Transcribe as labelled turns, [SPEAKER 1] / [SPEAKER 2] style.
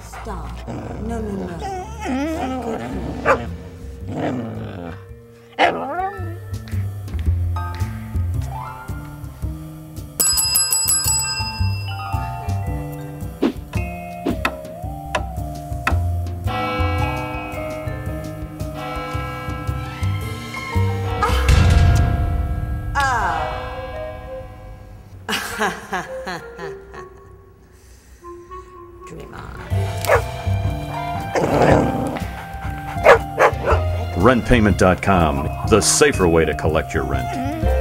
[SPEAKER 1] Stop. No, no, no. Ha ha ha ha. Rentpayment.com, the safer way to collect your rent.